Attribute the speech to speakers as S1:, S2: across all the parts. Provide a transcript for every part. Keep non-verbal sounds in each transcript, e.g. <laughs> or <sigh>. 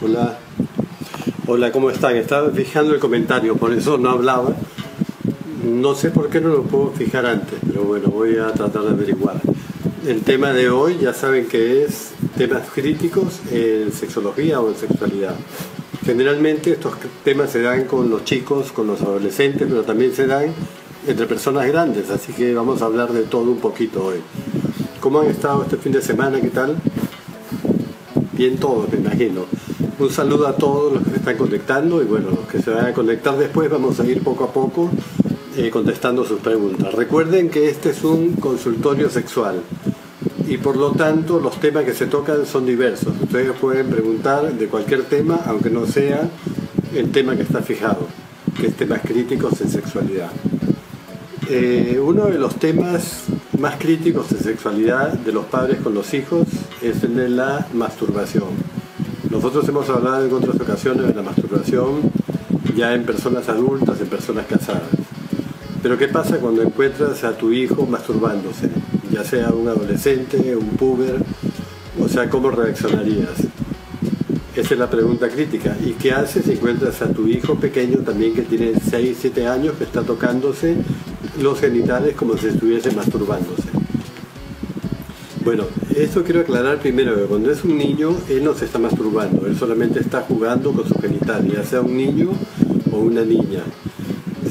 S1: Hola. Hola, ¿cómo están? Estaba fijando el comentario, por eso no hablaba. No sé por qué no lo puedo fijar antes, pero bueno, voy a tratar de averiguar. El tema de hoy ya saben que es temas críticos en sexología o en sexualidad. Generalmente estos temas se dan con los chicos, con los adolescentes, pero también se dan entre personas grandes, así que vamos a hablar de todo un poquito hoy. ¿Cómo han estado este fin de semana? ¿Qué tal? Bien todos, me imagino. Un saludo a todos los que se están conectando y bueno, los que se van a conectar después vamos a ir poco a poco eh, contestando sus preguntas. Recuerden que este es un consultorio sexual y por lo tanto los temas que se tocan son diversos. Ustedes pueden preguntar de cualquier tema, aunque no sea el tema que está fijado, que es temas críticos en sexualidad. Eh, uno de los temas más críticos de sexualidad de los padres con los hijos es el de la masturbación. Nosotros hemos hablado en otras ocasiones de la masturbación ya en personas adultas, en personas casadas. Pero ¿qué pasa cuando encuentras a tu hijo masturbándose? Ya sea un adolescente, un puber, o sea, ¿cómo reaccionarías? Esa es la pregunta crítica. ¿Y qué haces si encuentras a tu hijo pequeño también que tiene 6, 7 años, que está tocándose los genitales como si estuviese masturbándose? Bueno, esto quiero aclarar primero que cuando es un niño, él no se está masturbando, él solamente está jugando con su genital, ya sea un niño o una niña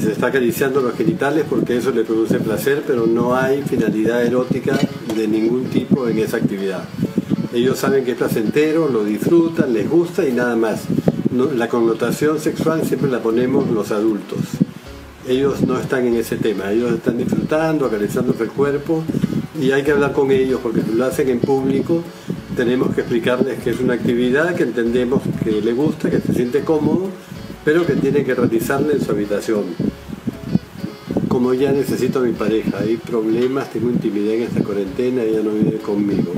S1: se está acariciando los genitales porque eso le produce placer, pero no hay finalidad erótica de ningún tipo en esa actividad. Ellos saben que es placentero, lo disfrutan, les gusta y nada más. la connotación sexual siempre la ponemos los adultos. Ellos no están en ese tema, ellos están disfrutando, acariciándose el cuerpo y hay que hablar con ellos porque lo hacen en público tenemos que explicarles que es una actividad que entendemos que le gusta, que se siente cómodo, pero que tiene que realizarle en su habitación como ya necesito a mi pareja, hay problemas, tengo intimidad en esta cuarentena, ella no vive conmigo.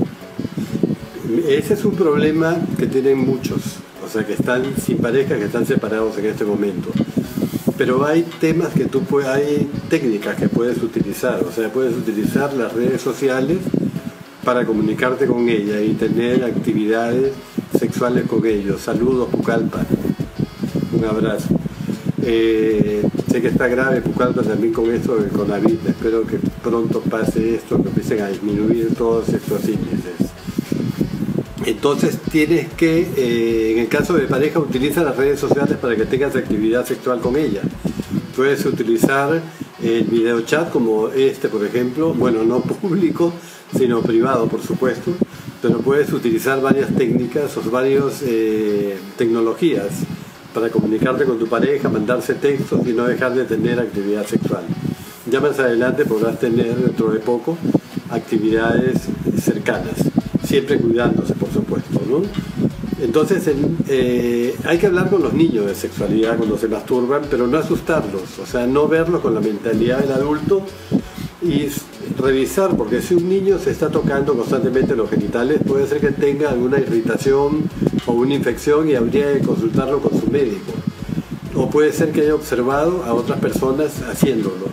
S1: Ese es un problema que tienen muchos, o sea, que están sin pareja, que están separados en este momento. Pero hay temas que tú puedes, hay técnicas que puedes utilizar, o sea, puedes utilizar las redes sociales para comunicarte con ella y tener actividades sexuales con ellos. Saludos, Pucalpa. Un abrazo. Eh, sé que está grave Pucallpa también con esto del coronavirus. Espero que pronto pase esto, que empiecen a disminuir todos estos índices. Entonces tienes que, eh, en el caso de pareja, utiliza las redes sociales para que tengas actividad sexual con ella. Puedes utilizar el video chat como este, por ejemplo, bueno, no público, sino privado, por supuesto, pero puedes utilizar varias técnicas o varias eh, tecnologías para comunicarte con tu pareja, mandarse textos y no dejar de tener actividad sexual. Ya más adelante podrás tener dentro de poco actividades cercanas, siempre cuidándose. Entonces eh, hay que hablar con los niños de sexualidad cuando se masturban, pero no asustarlos, o sea, no verlos con la mentalidad del adulto y revisar, porque si un niño se está tocando constantemente los genitales, puede ser que tenga alguna irritación o una infección y habría que consultarlo con su médico. O puede ser que haya observado a otras personas haciéndolo.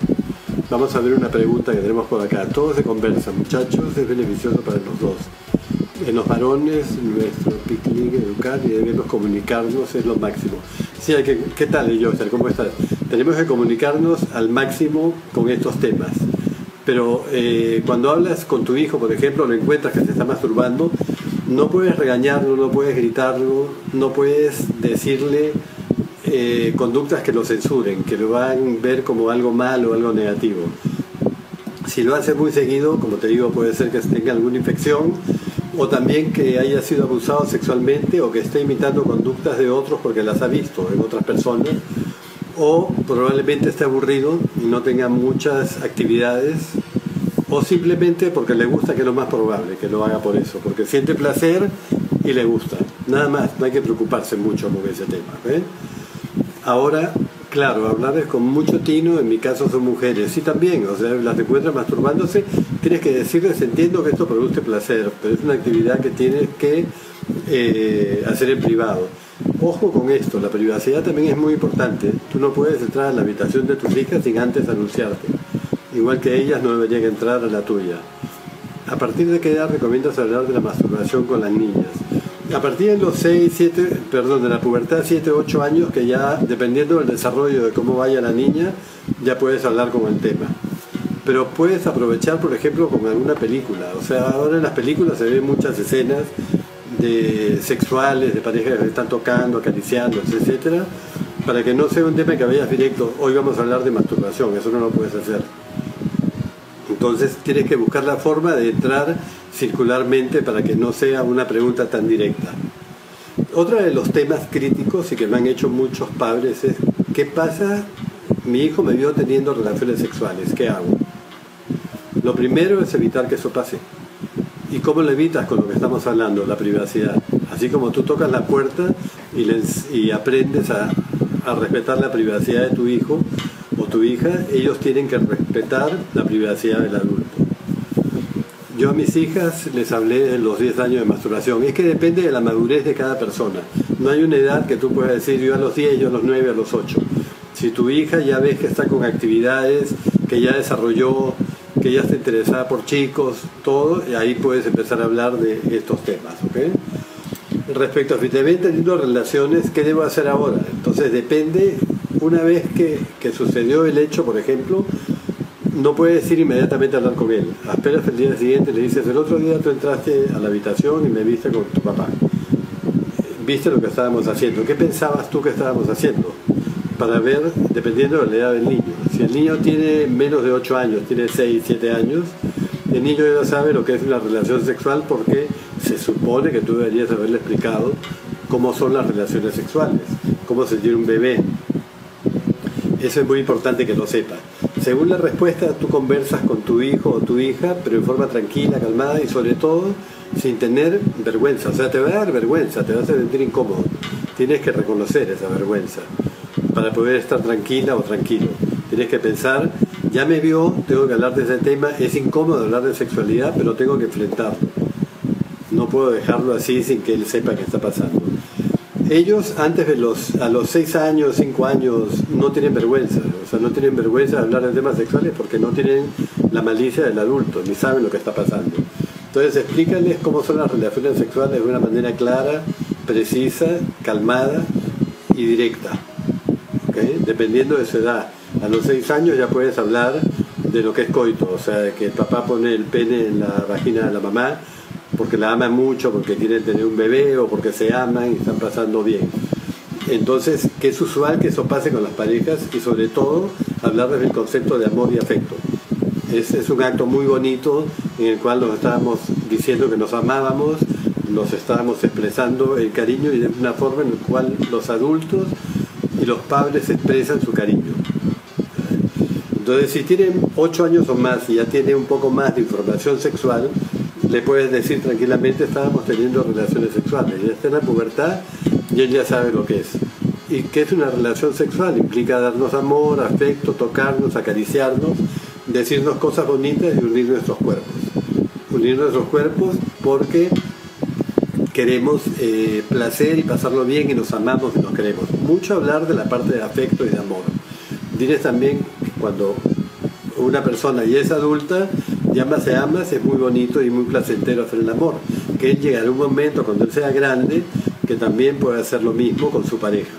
S1: Vamos a ver una pregunta que tenemos por acá. Todo se conversa, muchachos, es beneficioso para los dos. En los varones, nuestro picnic, educar y debemos comunicarnos es lo máximo. Sí, que, ¿qué tal, José? ¿Cómo estás? Tenemos que comunicarnos al máximo con estos temas. Pero eh, cuando hablas con tu hijo, por ejemplo, lo encuentras que se está masturbando, no puedes regañarlo, no puedes gritarlo, no puedes decirle eh, conductas que lo censuren, que lo van a ver como algo malo, algo negativo. Si lo hace muy seguido, como te digo, puede ser que tenga alguna infección o también que haya sido abusado sexualmente o que esté imitando conductas de otros porque las ha visto en otras personas o probablemente esté aburrido y no tenga muchas actividades o simplemente porque le gusta, que es lo más probable, que lo haga por eso, porque siente placer y le gusta. Nada más, no hay que preocuparse mucho con ese tema. Ahora, claro, hablar es con mucho tino, en mi caso son mujeres, sí también, o sea, las encuentras masturbándose, tienes que decirles, entiendo que esto produce placer, pero es una actividad que tienes que eh, hacer en privado. Ojo con esto, la privacidad también es muy importante. Tú no puedes entrar a la habitación de tus hijas sin antes anunciarte igual que ellas no deberían entrar a la tuya. ¿A partir de qué edad recomiendas hablar de la masturbación con las niñas? A partir de los 6, 7, perdón, de la pubertad, 7, 8 años, que ya, dependiendo del desarrollo de cómo vaya la niña, ya puedes hablar con el tema. Pero puedes aprovechar, por ejemplo, con alguna película. O sea, ahora en las películas se ven muchas escenas de sexuales, de parejas que están tocando, acariciando, etcétera, para que no sea un tema que vayas directo, hoy vamos a hablar de masturbación, eso no lo puedes hacer. Entonces tienes que buscar la forma de entrar circularmente para que no sea una pregunta tan directa. Otro de los temas críticos y que me han hecho muchos padres es, ¿qué pasa? Mi hijo me vio teniendo relaciones sexuales, ¿qué hago? Lo primero es evitar que eso pase. ¿Y cómo lo evitas con lo que estamos hablando? La privacidad. Así como tú tocas la puerta y, aprendes a, respetar la privacidad de tu hijo tu hija, ellos tienen que respetar la privacidad del adulto. Yo a mis hijas les hablé de los 10 años de masturbación. Es que depende de la madurez de cada persona. No hay una edad que tú puedas decir yo a los 10, yo a los 9, a los 8. Si tu hija ya ves que está con actividades, que ya desarrolló que ya está interesada por chicos, todo, y ahí puedes empezar a hablar de estos temas, ¿ok? Respecto a si te ven teniendo relaciones, ¿qué debo hacer ahora? Entonces depende, una vez que, sucedió el hecho, por ejemplo, no puedes ir inmediatamente a hablar con él. Esperas el día siguiente, le dices, el otro día tú entraste a la habitación y me viste con tu papá. Viste lo que estábamos haciendo. ¿Qué pensabas tú que estábamos haciendo? Para ver, dependiendo de la edad del niño. Si el niño tiene menos de 8 años, tiene 6, 7 años, el niño ya sabe lo que es una relación sexual porque se supone que tú deberías haberle explicado cómo son las relaciones sexuales, cómo se tiene un bebé. Eso es muy importante que lo sepa. Según la respuesta, tú conversas con tu hijo o tu hija, pero en forma tranquila, calmada y sobre todo sin tener vergüenza. O sea, te va a dar vergüenza, te vas a sentir incómodo. Tienes que reconocer esa vergüenza para poder estar tranquila o tranquilo. Tienes que pensar, ya me vio, tengo que hablar de ese tema, es incómodo hablar de sexualidad, pero tengo que enfrentarlo. No puedo dejarlo así sin que él sepa qué está pasando. Ellos antes de los, a los 6 años, 5 años, no tienen vergüenza, o sea, no tienen vergüenza de hablar de temas sexuales porque no tienen la malicia del adulto, ni saben lo que está pasando. Entonces explícales cómo son las relaciones sexuales de una manera clara, precisa, calmada y directa, dependiendo de su edad. A los seis años ya puedes hablar de lo que es coito, o sea, que el papá pone el pene en la vagina de la mamá porque la ama mucho, porque quieren tener un bebé o porque se aman y están pasando bien. Entonces, que es usual que eso pase con las parejas y sobre todo hablar del concepto de amor y afecto. Es, es un acto muy bonito en el cual nos estábamos diciendo que nos amábamos, nos estábamos expresando el cariño y de una forma en la cual los adultos y los padres expresan su cariño. Entonces, si tienen 8 años o más y ya tiene un poco más de información sexual, le puedes decir tranquilamente, estábamos teniendo relaciones sexuales. Ya está en la pubertad y ya sabe lo que es. ¿Y qué es una relación sexual? Implica darnos amor, afecto, tocarnos, acariciarnos, decirnos cosas bonitas y unir nuestros cuerpos. Unir nuestros cuerpos porque queremos eh, placer y pasarlo bien y nos amamos y nos queremos. Mucho hablar de la parte de afecto y de amor. Diles también cuando una persona ya es adulta, más se ama, es muy bonito y muy placentero hacer el amor. Que él llegará un momento cuando él sea grande que también puede hacer lo mismo con su pareja.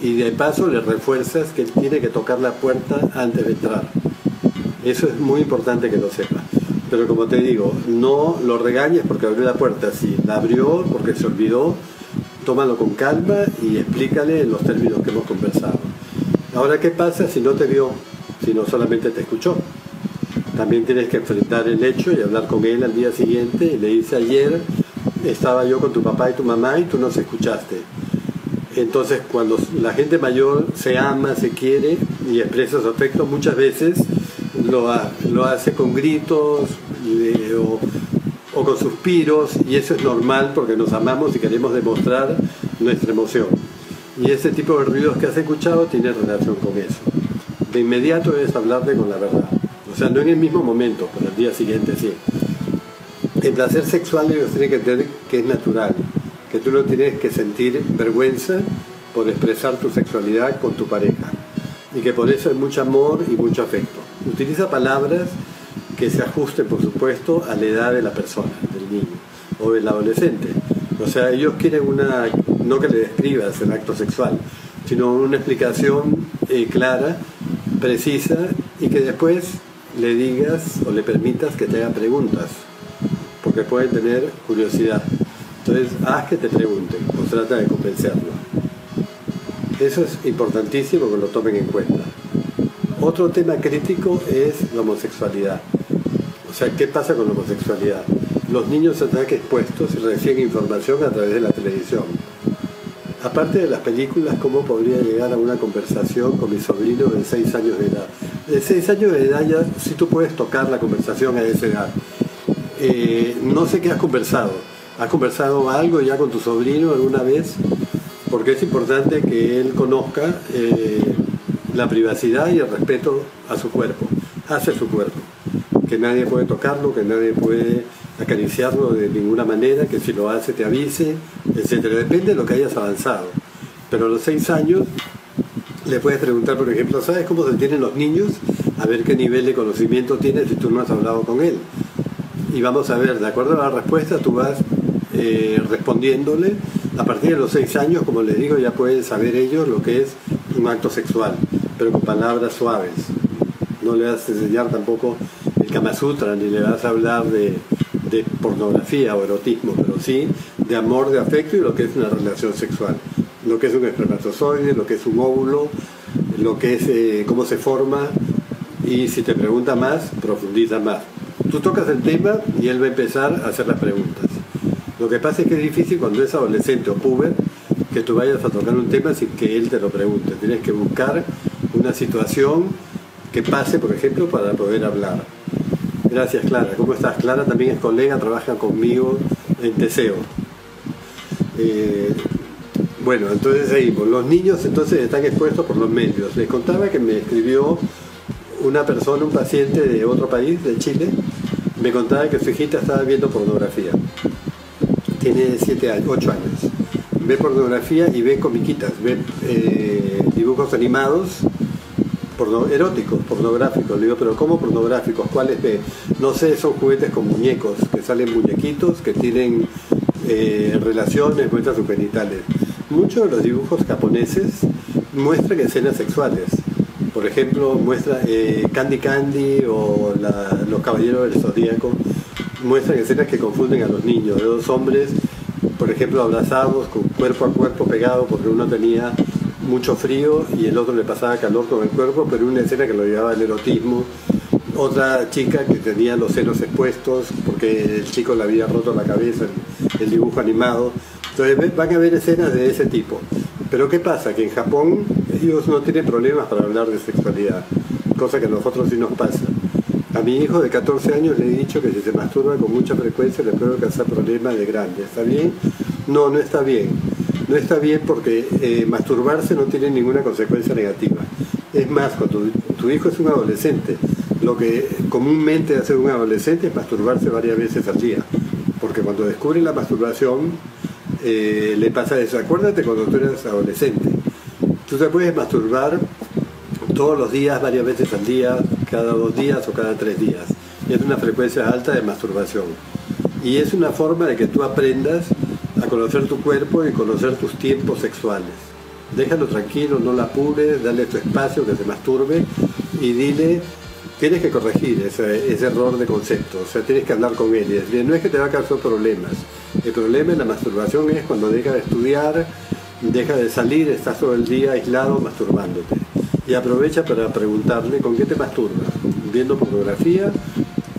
S1: Y de paso le refuerzas que él tiene que tocar la puerta antes de entrar. Eso es muy importante que lo sepa. Pero como te digo, no lo regañes porque abrió la puerta. Si la abrió porque se olvidó, tómalo con calma y explícale en los términos que hemos conversado. Ahora, ¿qué pasa si no te vio, si no solamente te escuchó? También tienes que enfrentar el hecho y hablar con él al día siguiente y le dice ayer estaba yo con tu papá y tu mamá y tú nos escuchaste. Entonces, cuando la gente mayor se ama, se quiere y expresa su afecto, muchas veces lo, lo hace con gritos o, o con suspiros y eso es normal porque nos amamos y queremos demostrar nuestra emoción. Y ese tipo de ruidos que has escuchado tiene relación con eso. De inmediato es hablarte con la verdad. O sea, no en el mismo momento, pero el día siguiente sí. El placer sexual ellos tienen que entender que es natural, que tú no tienes que sentir vergüenza por expresar tu sexualidad con tu pareja y que por eso hay mucho amor y mucho afecto. Utiliza palabras que se ajusten, por supuesto, a la edad de la persona, del niño o del adolescente O sea, ellos quieren una, no que le describas el acto sexual, sino una explicación eh, clara, precisa y que después le digas o le permitas que te haga preguntas, porque pueden tener curiosidad. Entonces, haz que te pregunten o trata de convencerlo. Eso es importantísimo que lo tomen en cuenta. Otro tema crítico es la homosexualidad. O sea, ¿qué pasa con la homosexualidad? Los niños están expuestos y reciben información a través de la televisión. Aparte de las películas, ¿cómo podría llegar a una conversación con mi sobrino de 6 años de edad? De 6 años de edad ya si tú puedes tocar la conversación a esa edad. Eh, no sé qué has conversado. ¿Has conversado algo ya con tu sobrino alguna vez? Porque es importante que él conozca eh, la privacidad y el respeto a su cuerpo, hacia su cuerpo. Que nadie puede tocarlo, que nadie puede acariciarlo de ninguna manera, que si lo hace te avise, etc. Depende de lo que hayas avanzado. Pero a los seis años le puedes preguntar, por ejemplo, ¿sabes cómo se tienen los niños? A ver qué nivel de conocimiento tienes si tú no has hablado con él. Y vamos a ver, de acuerdo a la respuesta, tú vas eh, respondiéndole. A partir de los seis años, como les digo, ya pueden saber ellos lo que es un acto sexual, pero con palabras suaves. No le vas a enseñar tampoco el Kama Sutra, ni le vas a hablar de, de pornografía o erotismo, pero sí de amor, de afecto y lo que es una relación sexual. Lo que es un espermatozoide, lo que es un óvulo, lo que es eh, cómo se forma y si te pregunta más, profundiza más. Tú tocas el tema y él va a empezar a hacer las preguntas. Lo que pasa es que es difícil cuando es adolescente o puber que tú vayas a tocar un tema sin que él te lo pregunte. Tienes que buscar una situación que pase, por ejemplo, para poder hablar. Gracias, Clara. ¿Cómo estás? Clara también es colega, trabaja conmigo en Teseo. Eh, bueno, entonces seguimos. Los niños entonces están expuestos por los medios. Les contaba que me escribió una persona, un paciente de otro país, de Chile, me contaba que su hijita estaba viendo pornografía. Tiene 7 años, 8 años. Ve pornografía y ve comiquitas, ve eh, dibujos animados eróticos, pornográficos. Le digo, pero ¿cómo pornográficos? ¿Cuáles ve? No sé, son juguetes con muñecos, que salen muñequitos, que tienen eh, relaciones, muestran sus genitales. Muchos de los dibujos japoneses muestran escenas sexuales. Por ejemplo, muestra eh, Candy Candy o Los Caballeros del Zodíaco, muestran escenas que confunden a los niños, de dos hombres, por ejemplo, abrazados, con cuerpo a cuerpo pegado, porque uno tenía mucho frío y el otro le pasaba calor con el cuerpo, pero una escena que lo llevaba al erotismo. Otra chica que tenía los senos expuestos porque el chico le había roto la cabeza, el, el dibujo animado. Entonces van a ver escenas de ese tipo. Pero ¿qué pasa? Que en Japón ellos no tienen problemas para hablar de sexualidad, cosa que a nosotros sí nos pasa. A mi hijo de 14 años le he dicho que si se masturba con mucha frecuencia le puedo causar problemas de grande. ¿Está bien? No, no está bien no está bien porque eh, masturbarse no tiene ninguna consecuencia negativa. Es más, cuando tu hijo es un adolescente, lo que comúnmente hace un adolescente es masturbarse varias veces al día. Porque cuando descubre la masturbación, eh, le pasa eso. Acuérdate cuando tú eres adolescente. Tú te puedes masturbar todos los días, varias veces al día, cada dos días o cada tres días. Y es una frecuencia alta de masturbación. Y es una forma de que tú aprendas a conocer tu cuerpo y conocer tus tiempos sexuales. Déjalo tranquilo, no la apures, dale tu espacio que se masturbe y dile, tienes que corregir ese, error de concepto, o sea, tienes que hablar con él no es que te va a causar problemas, el problema en la masturbación es cuando deja de estudiar, deja de salir, estás todo el día aislado masturbándote. Y aprovecha para preguntarle con qué te masturbas, viendo pornografía,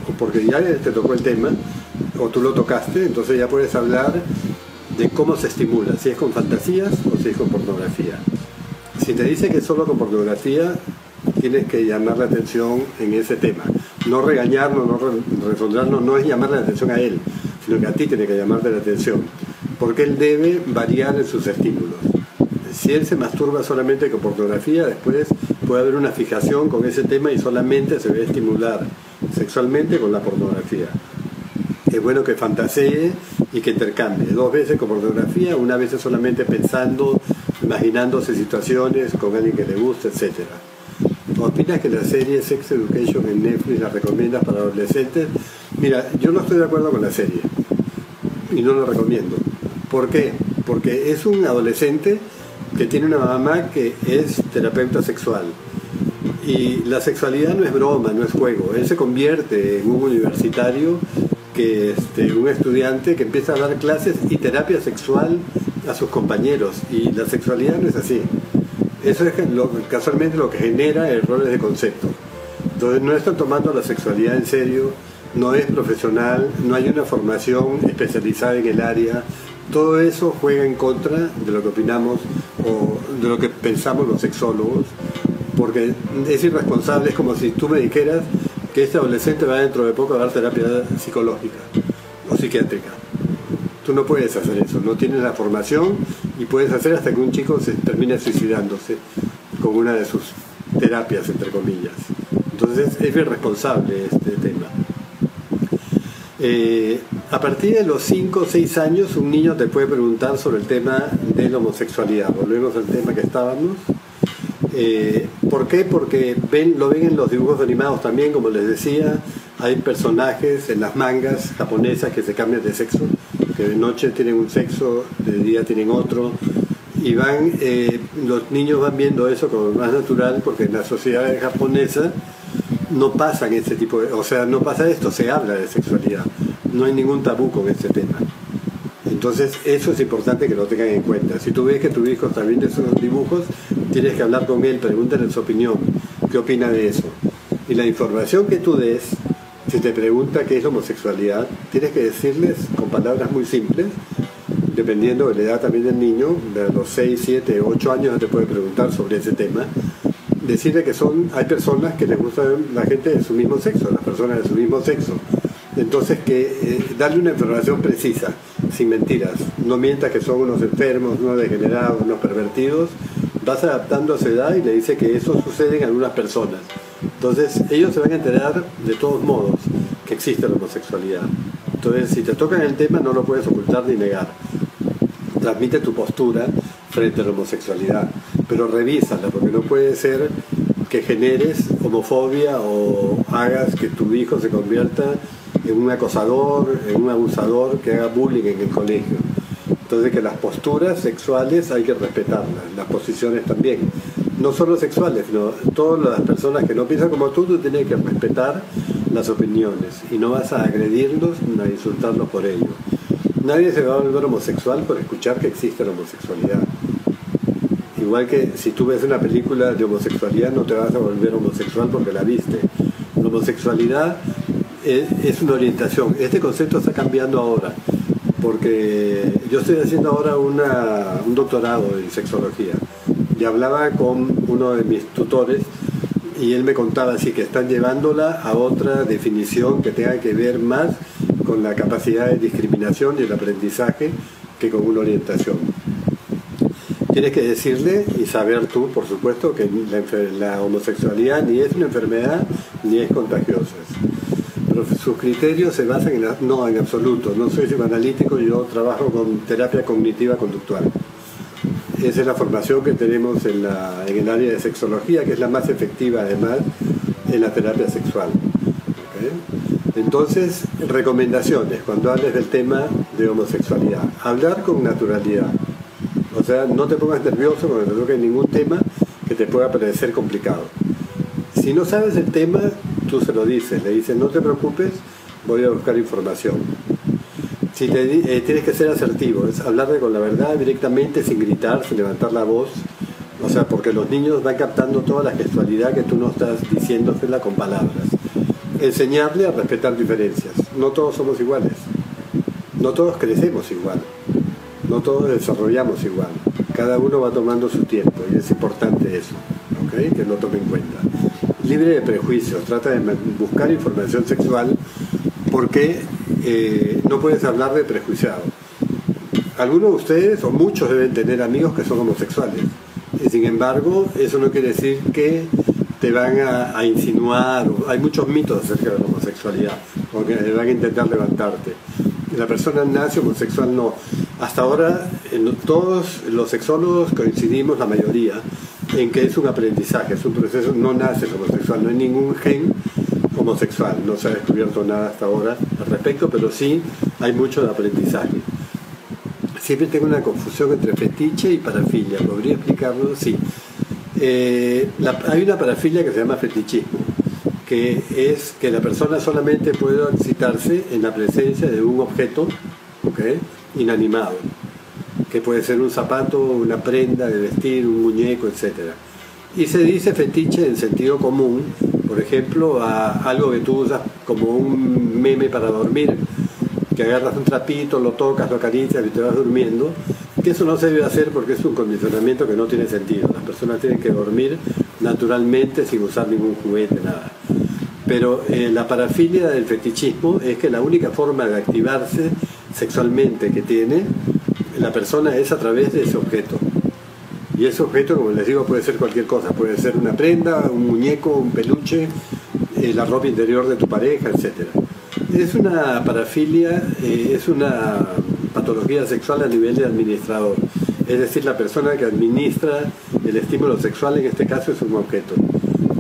S1: o porque ya te tocó el tema, o tú lo tocaste, entonces ya puedes hablar de cómo se estimula, si es con fantasías o si es con pornografía. Si te dice que es solo con pornografía, tienes que llamar la atención en ese tema. No regañarlo, no resonarlo, no es llamarle la atención a él, sino que a ti tiene que llamarte la atención, porque él debe variar en sus estímulos. Si él se masturba solamente con pornografía, después puede haber una fijación con ese tema y solamente se ve estimular sexualmente con la pornografía es bueno que fantasee y que intercambie. Dos veces con pornografía, una vez solamente pensando, imaginándose situaciones con alguien que le gusta, etc. ¿Opinas que la serie Sex Education en Netflix la recomiendas para adolescentes? Mira, yo no estoy de acuerdo con la serie y no la recomiendo. ¿Por qué? Porque es un adolescente que tiene una mamá que es terapeuta sexual. Y la sexualidad no es broma, no es juego. Él se convierte en un universitario, que este, un estudiante que empieza a dar clases y terapia sexual a sus compañeros. Y la sexualidad no es así. Eso es casualmente lo que genera errores de concepto. Entonces no están tomando la sexualidad en serio, no es profesional, no hay una formación especializada en el área. Todo eso juega en contra de lo que opinamos o de lo que pensamos los sexólogos, porque es irresponsable, es como si tú me dijeras que este adolescente va dentro de poco a dar terapia psicológica o psiquiátrica. Tú no puedes hacer eso, no tienes la formación y puedes hacer hasta que un chico se termine suicidándose con una de sus terapias, entre comillas. Entonces es irresponsable este tema. Eh, a partir de los 5 o 6 años un niño te puede preguntar sobre el tema de la homosexualidad. Volvemos al tema que estábamos. Eh, ¿Por qué? Porque ven, lo ven en los dibujos animados también, como les decía, hay personajes en las mangas japonesas que se cambian de sexo, de noche tienen un sexo, de día tienen otro, y van, eh, los niños van viendo eso como más natural, porque en la sociedad japonesa no pasan ese tipo de, o sea, no pasa esto, se habla de sexualidad, no hay ningún tabú con este tema. Entonces eso es importante que lo tengan en cuenta. Si tú ves que tu hijo está viendo esos dibujos, tienes que hablar con él, pregúntale su opinión, qué opina de eso. Y la información que tú des, si te pregunta qué es homosexualidad, tienes que decirles con palabras muy simples, dependiendo de la edad también del niño, de los 6, 7, 8 años te puede preguntar sobre ese tema, decirle que son, hay personas que les gusta la gente de su mismo sexo, las personas de su mismo sexo. Entonces, que eh, darle una información precisa, sin mentiras. No mientas que son unos enfermos, unos degenerados, unos pervertidos. Vas adaptando a su edad y le dice que eso sucede en algunas personas. Entonces, ellos se van a enterar de todos modos que existe la homosexualidad. Entonces, si te tocan el tema, no lo puedes ocultar ni negar. Transmite tu postura frente a la homosexualidad, pero revísala, porque no puede ser que generes homofobia o hagas que tu hijo se convierta en un acosador, en un abusador que haga bullying en el colegio. Entonces que las posturas sexuales hay que respetarlas, las posiciones también. No solo sexuales, sino todas las personas que no piensan como tú, tú tienes que respetar las opiniones y no vas a agredirlos ni a insultarlos por ello. Nadie se va a volver homosexual por escuchar que existe la homosexualidad. Igual que si tú ves una película de homosexualidad no te vas a volver homosexual porque la viste. La homosexualidad es, una orientación. Este concepto está cambiando ahora, porque yo estoy haciendo ahora un doctorado en sexología y hablaba con uno de mis tutores y él me contaba así que están llevándola a otra definición que tenga que ver más con la capacidad de discriminación y el aprendizaje que con una orientación. Tienes que decirle y saber tú, por supuesto, que la, homosexualidad ni es una enfermedad ni es contagiosa. Pero sus criterios se basan en... no, en absoluto. No soy psicoanalítico, yo trabajo con terapia cognitiva conductual. Esa es la formación que tenemos en, el área de sexología, que es la más efectiva además en la terapia sexual. Entonces, recomendaciones cuando hables del tema de homosexualidad. Hablar con naturalidad. O sea, no te pongas nervioso cuando te toque ningún tema que te pueda parecer complicado. Si no sabes el tema, tú se lo dices, le dices, no te preocupes, voy a buscar información. Si te, eh, tienes que ser asertivo, es hablarle con la verdad directamente, sin gritar, sin levantar la voz. O sea, porque los niños van captando toda la gestualidad que tú no estás diciéndosela con palabras. Enseñarle a respetar diferencias. No todos somos iguales. No todos crecemos igual no todos desarrollamos igual. Cada uno va tomando su tiempo y es importante eso, ¿ok? que lo tome en cuenta. Libre de prejuicios, trata de buscar información sexual porque eh, no puedes hablar de prejuiciado. Algunos de ustedes, o muchos, deben tener amigos que son homosexuales. Y sin embargo, eso no quiere decir que te van a, a insinuar, hay muchos mitos acerca de la homosexualidad, porque van a intentar levantarte la persona nace homosexual no. Hasta ahora todos los sexólogos coincidimos, la mayoría, en que es un aprendizaje, es un proceso, no nace homosexual, no hay ningún gen homosexual, no se ha descubierto nada hasta ahora al respecto, pero sí hay mucho de aprendizaje. siempre tengo una confusión entre fetiche y parafilia. ¿Podría explicarlo? Sí. Eh, hay una parafilia que se llama fetichismo, que es que la persona solamente puede excitarse en la presencia de un objeto inanimado, que puede ser un zapato, una prenda de vestir, un muñeco, etc. Y se dice fetiche en sentido común, por ejemplo, a algo que tú usas como un meme para dormir, que agarras un trapito, lo tocas, lo acaricias y te vas durmiendo, que eso no se debe hacer porque es un condicionamiento que no tiene sentido. Las personas tienen que dormir naturalmente sin usar ningún juguete, nada. Pero eh, la parafilia del fetichismo es que la única forma de activarse sexualmente que tiene la persona es a través de ese objeto. Y ese objeto, como les digo, puede ser cualquier cosa. Puede ser una prenda, un muñeco, un peluche, eh, la ropa interior de tu pareja, etcétera. Es una parafilia, eh, es una patología sexual a nivel de administrador. Es decir, la persona que administra el estímulo sexual en este caso es un objeto.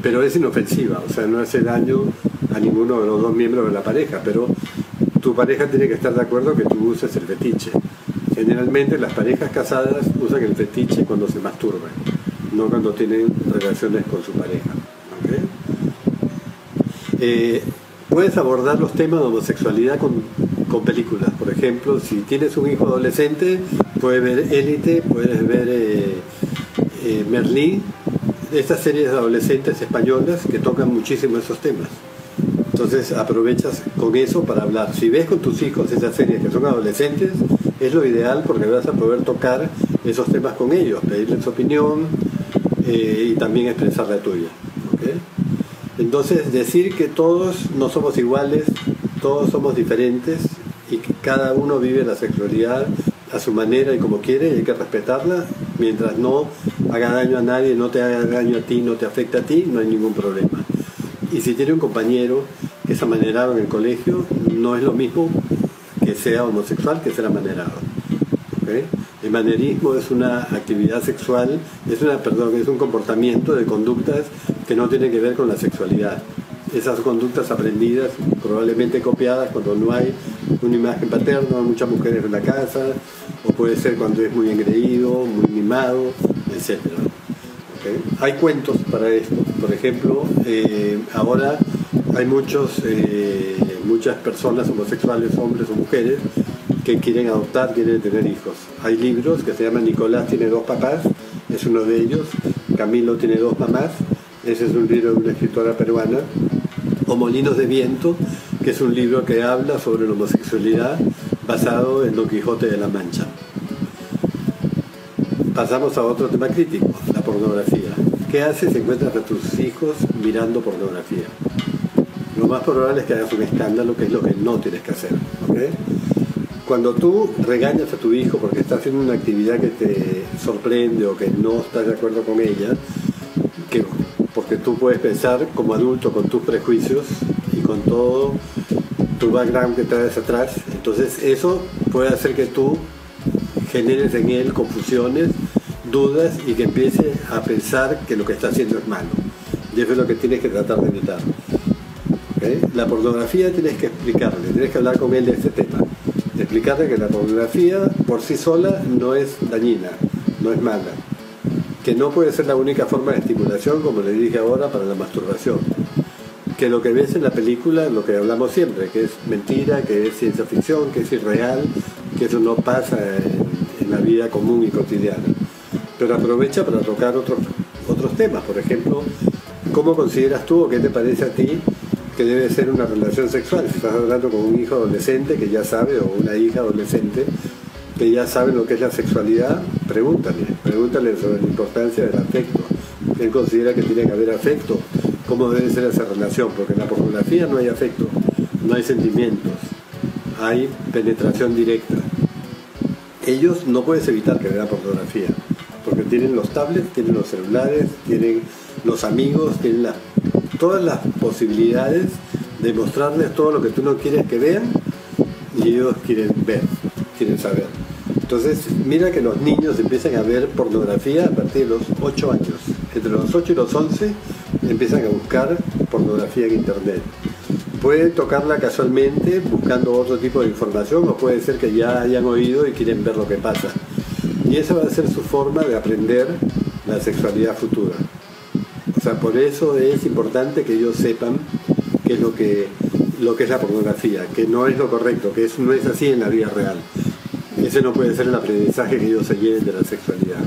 S1: Pero es inofensiva, o sea, no hace daño a ninguno de los dos miembros de la pareja, pero tu pareja tiene que estar de acuerdo que tú uses el fetiche. Generalmente las parejas casadas usan el fetiche cuando se masturban, no cuando tienen relaciones con su pareja. Eh, puedes abordar los temas de homosexualidad con, películas. Por ejemplo, si tienes un hijo adolescente, puedes ver Élite, puedes ver eh, eh, Merlí, estas series adolescentes españolas que tocan muchísimo esos temas. Entonces aprovechas con eso para hablar. Si ves con tus hijos esas series que son adolescentes, es lo ideal porque vas a poder tocar esos temas con ellos, pedirles su opinión eh, y también expresar la tuya. Entonces, decir que todos no somos iguales, todos somos diferentes y que cada uno vive la sexualidad a su manera y como quiere y hay que respetarla, mientras no haga daño a nadie, no te haga daño a ti, no te afecta a ti, no hay ningún problema. Y si tiene un compañero que es amanerado en el colegio, no es lo mismo que sea homosexual que ser amanerado. El manerismo es una actividad sexual, es, una, perdón, es un comportamiento de conductas que no tiene que ver con la sexualidad. Esas conductas aprendidas, probablemente copiadas cuando no hay una imagen paterna, muchas mujeres en la casa, o puede ser cuando es muy engreído, muy mimado, etc. Hay cuentos para esto. Por ejemplo, eh, ahora hay muchos, eh, muchas personas homosexuales, hombres o mujeres, que quieren adoptar, quieren tener hijos. Hay libros que se llaman Nicolás tiene dos papás, es uno de ellos, Camilo tiene dos mamás, ese es un libro de una escritora peruana, o Molinos de Viento, que es un libro que habla sobre la homosexualidad basado en Don Quijote de la Mancha. Pasamos a otro tema crítico, la pornografía. ¿Qué haces si encuentras a tus hijos mirando pornografía? Lo más probable es que hagas un escándalo, que es lo que no tienes que hacer. Cuando tú regañas a tu hijo porque está haciendo una actividad que te sorprende o que no estás de acuerdo con ella, que porque tú puedes pensar como adulto con tus prejuicios y con todo tu background que traes atrás. Entonces eso puede hacer que tú generes en él confusiones, dudas y que empiece a pensar que lo que está haciendo es malo. Y eso es lo que tienes que tratar de evitar. La pornografía tienes que explicarle, tienes que hablar con él de este tema. explicarle que la pornografía por sí sola no es dañina, no es mala que no puede ser la única forma de estimulación, como le dije ahora, para la masturbación. Que lo que ves en la película, lo que hablamos siempre, que es mentira, que es ciencia ficción, que es irreal, que eso no pasa en, la vida común y cotidiana. Pero aprovecha para tocar otros, otros temas, por ejemplo, ¿cómo consideras tú o qué te parece a ti que debe ser una relación sexual? Si estás hablando con un hijo adolescente que ya sabe, o una hija adolescente, que ya saben lo que es la sexualidad, pregúntale, pregúntale sobre la importancia del afecto. Él considera que tiene que haber afecto, cómo debe ser esa relación, porque en la pornografía no hay afecto, no hay sentimientos, hay penetración directa. Ellos no puedes evitar que vean pornografía, porque tienen los tablets, tienen los celulares, tienen los amigos, tienen todas las posibilidades de mostrarles todo lo que tú no quieres que vean y ellos quieren ver, quieren saber. Entonces, mira que los niños empiezan a ver pornografía a partir de los 8 años. Entre los 8 y los 11 empiezan a buscar pornografía en internet. puede tocarla casualmente buscando otro tipo de información o puede ser que ya hayan oído y quieren ver lo que pasa. Y esa va a ser su forma de aprender la sexualidad futura. Sea, por eso es importante que ellos sepan qué es lo que, lo que es la pornografía, que no es lo correcto, que eso no es así en la vida real. Ese no puede ser el aprendizaje que ellos se lleven de la sexualidad.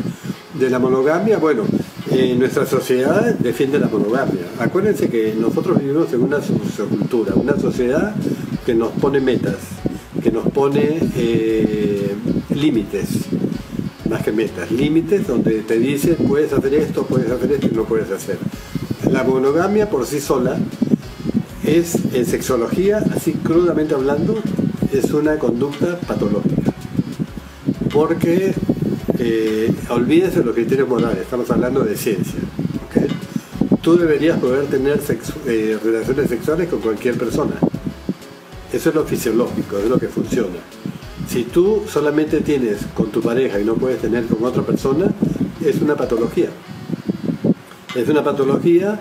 S1: De la monogamia, bueno, eh, nuestra sociedad defiende la monogamia. Acuérdense que nosotros vivimos en una sociocultura, una sociedad que nos pone metas, que nos pone eh, límites, más que metas, límites donde te dice puedes hacer esto, puedes hacer esto y no puedes hacer. La monogamia por sí sola es en sexología, así crudamente hablando, es una conducta patológica. Porque eh, olvídese de los criterios morales, estamos hablando de ciencia. Tú deberías poder tener eh, relaciones sexuales con cualquier persona. Eso es lo fisiológico, es lo que funciona. Si tú solamente tienes con tu pareja y no puedes tener con otra persona, es una patología. Es una patología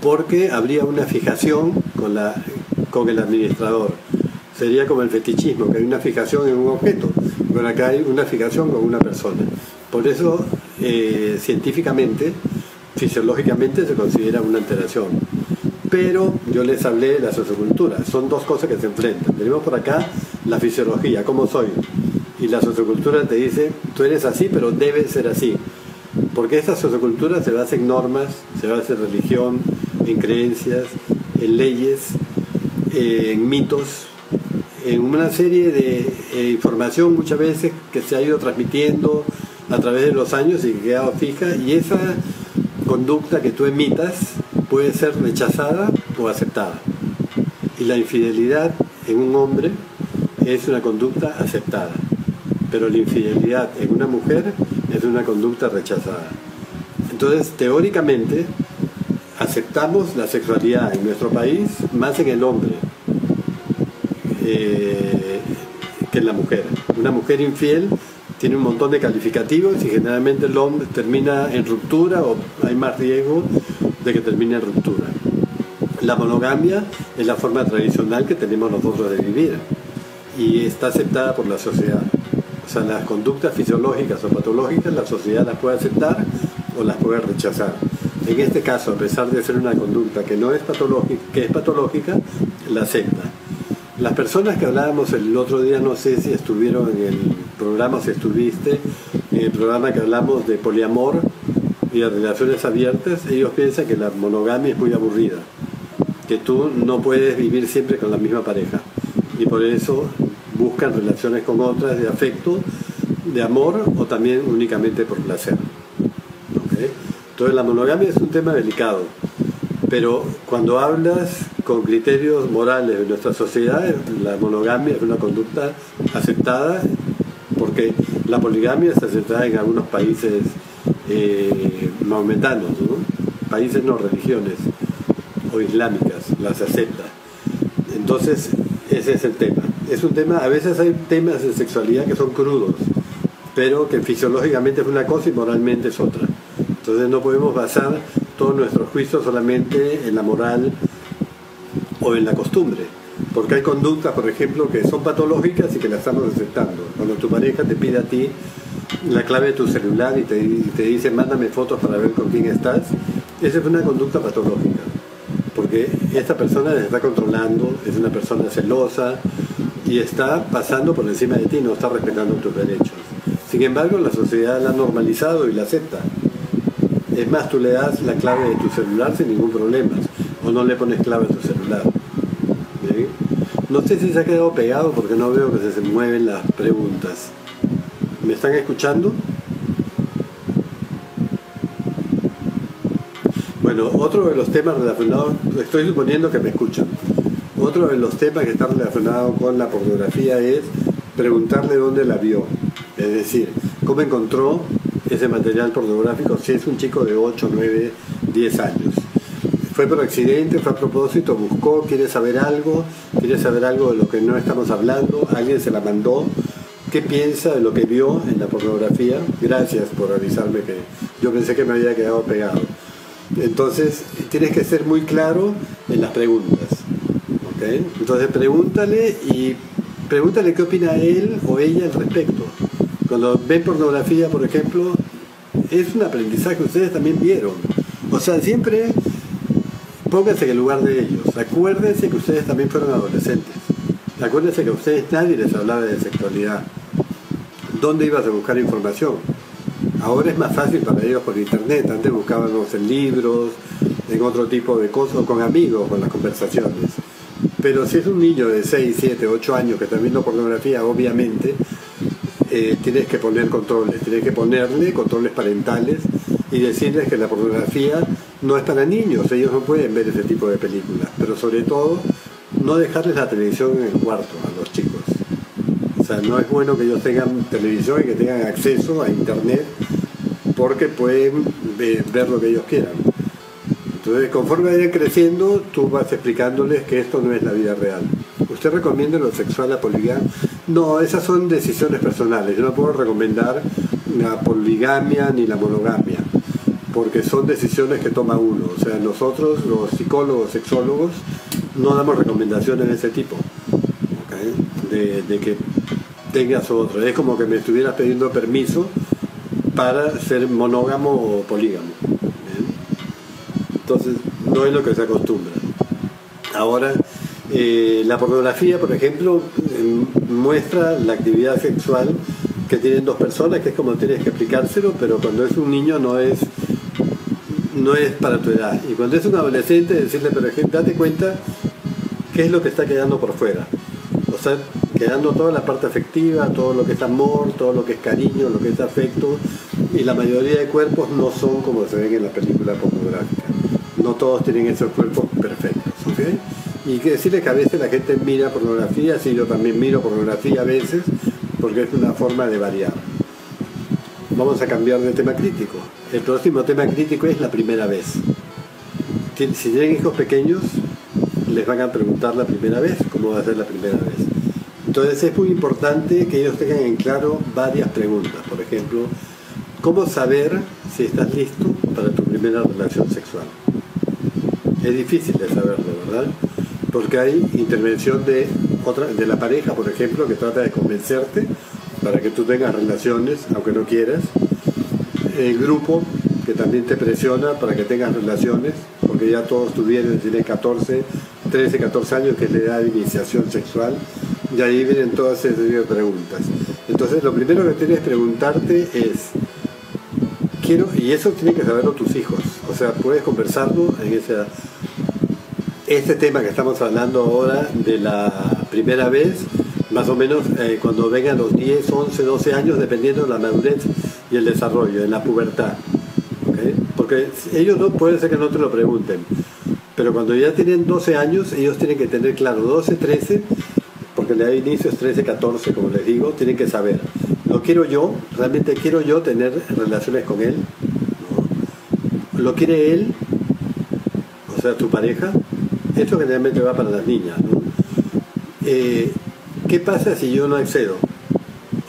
S1: porque habría una fijación con, la, con el administrador. Sería como el fetichismo, que hay una fijación en un objeto. Bueno, acá hay una fijación con una persona. Por eso, eh, científicamente, fisiológicamente se considera una alteración. Pero yo les hablé de la sociocultura. Son dos cosas que se enfrentan. Tenemos por acá la fisiología, cómo soy. Y la sociocultura te dice, tú eres así, pero debes ser así. Porque esta sociocultura se basa en normas, se basa en religión, en creencias, en leyes, en mitos, en una serie de eh, información muchas veces que se ha ido transmitiendo a través de los años y que quedado fija y esa conducta que tú emitas puede ser rechazada o aceptada. Y la infidelidad en un hombre es una conducta aceptada, pero la infidelidad en una mujer es una conducta rechazada. Entonces, teóricamente, aceptamos la sexualidad en nuestro país más en el hombre eh, que en la mujer. Una mujer infiel tiene un montón de calificativos y generalmente el hombre termina en ruptura o hay más riesgo de que termine en ruptura. La monogamia es la forma tradicional que tenemos nosotros de vivir y está aceptada por la sociedad. O sea, las conductas fisiológicas o patológicas la sociedad las puede aceptar o las puede rechazar. En este caso, a pesar de ser una conducta que no es patológica, que es patológica, la acepta. Las personas que hablábamos el otro día, no sé si estuvieron en el programa, si estuviste, en el programa que hablamos de poliamor y de relaciones abiertas, ellos piensan que la monogamia es muy aburrida, que tú no puedes vivir siempre con la misma pareja y por eso buscan relaciones con otras de afecto, de amor o también únicamente por placer. Entonces la monogamia es un tema delicado, pero cuando hablas con criterios morales de nuestra sociedad, la monogamia es una conducta aceptada porque la poligamia es aceptada en algunos países eh, maometanos, países no religiones o islámicas, las acepta. Entonces, ese es el tema. Es un tema, a veces hay temas de sexualidad que son crudos, pero que fisiológicamente es una cosa y moralmente es otra. Entonces no podemos basar todos nuestros juicios solamente en la moral o en la costumbre. Porque hay conductas, por ejemplo, que son patológicas y que las estamos aceptando. Cuando tu pareja te pide a ti la clave de tu celular y te, te dice mándame fotos para ver con quién estás, esa es una conducta patológica. Porque esta persona te está controlando, es una persona celosa y está pasando por encima de ti, no está respetando tus derechos. Sin embargo, la sociedad la ha normalizado y la acepta. Es más, tú le das la clave de tu celular sin ningún problema, o no le pones clave a tu celular. No sé si se ha quedado pegado porque no veo que se mueven las preguntas. ¿Me están escuchando? Otro de los temas relacionados, estoy suponiendo que me escuchan, otro de los temas que están relacionados con la pornografía es preguntarle dónde la vio. Es decir, cómo encontró ese material pornográfico si es un chico de 8, 9, 10 años. Fue por accidente, fue a propósito, buscó, quiere saber algo, quiere saber algo de lo que no estamos hablando, alguien se la mandó, qué piensa de lo que vio en la pornografía. Gracias por avisarme que yo pensé que me había quedado pegado. Entonces, tienes que ser muy claro en las preguntas. Entonces pregúntale y pregúntale qué opina él o ella al respecto. Cuando ven pornografía, por ejemplo, es un aprendizaje que ustedes también vieron. O sea, siempre pónganse en el lugar de ellos. Acuérdense que ustedes también fueron adolescentes. Acuérdense que a ustedes nadie les hablaba de sexualidad. ¿Dónde ibas a buscar información? Ahora es más fácil para ellos por internet. Antes buscábamos en libros, en otro tipo de cosas, con amigos, con las conversaciones. Pero si es un niño de 6, 7, 8 años que está viendo pornografía, obviamente eh, tienes que poner controles, tienes que ponerle controles parentales y decirles que la pornografía no es para niños, ellos no pueden ver ese tipo de películas, pero sobre todo no dejarles la televisión en el cuarto a los chicos. O no es bueno que ellos tengan televisión y que tengan acceso a internet porque pueden ver lo que ellos quieran. Entonces, conforme vayan creciendo, tú vas explicándoles que esto no es la vida real. ¿Usted recomienda lo sexual a poligamia? No, esas son decisiones personales. Yo no puedo recomendar la poligamia ni la monogamia, porque son decisiones que toma uno. O sea, nosotros, los psicólogos, sexólogos, no damos recomendaciones de ese tipo, de, que tengas otro. Es como que me estuvieras pidiendo permiso para ser monógamo o polígamo. Entonces, no es lo que se acostumbra. Ahora, eh, la pornografía, por ejemplo, em, muestra la actividad sexual que tienen dos personas, que es como tienes que explicárselo, pero cuando es un niño no es no es para tu edad. Y cuando es un adolescente, decirle, pero date cuenta qué es lo que está quedando por fuera. O sea, quedando toda la parte afectiva, todo lo que es amor, todo lo que es cariño, lo que es afecto, y la mayoría de cuerpos no son como se ven en la película pornográfica. No todos tienen esos cuerpos perfectos. ¿okay? Y que decirle que a veces la gente mira pornografía, sí, yo también miro pornografía a veces, porque es una forma de variar. Vamos a cambiar de tema crítico. El próximo tema crítico es la primera vez. Si tienen hijos pequeños, les van a preguntar la primera vez cómo va a ser la primera vez. Entonces es muy importante que ellos tengan en claro varias preguntas. Por ejemplo, ¿cómo saber si estás listo para tu primera relación sexual? Es difícil de saberlo, ¿verdad? porque hay intervención de, otra, de la pareja, por ejemplo, que trata de convencerte para que tú tengas relaciones, aunque no quieras. El grupo, que también te presiona para que tengas relaciones, porque ya todos tuvieron, tienen 14, 13, 14 años, que es la edad de iniciación sexual, y ahí vienen todas esas preguntas. Entonces, lo primero que tienes que preguntarte es, quiero, y eso tienen que saberlo tus hijos, o sea, puedes conversarlo en esa este tema que estamos hablando ahora de la primera vez, más o menos eh, cuando vengan los 10, 11, 12 años, dependiendo de la madurez y el desarrollo, en la pubertad. Porque ellos no pueden ser que no te lo pregunten, pero cuando ya tienen 12 años, ellos tienen que tener claro, 12, 13, porque le da inicio es 13, 14, como les digo, tienen que saber, ¿lo quiero yo? ¿Realmente quiero yo tener relaciones con él? ¿Lo quiere él? O sea, tu pareja. Esto generalmente va para las niñas. Eh, ¿Qué pasa si yo no accedo?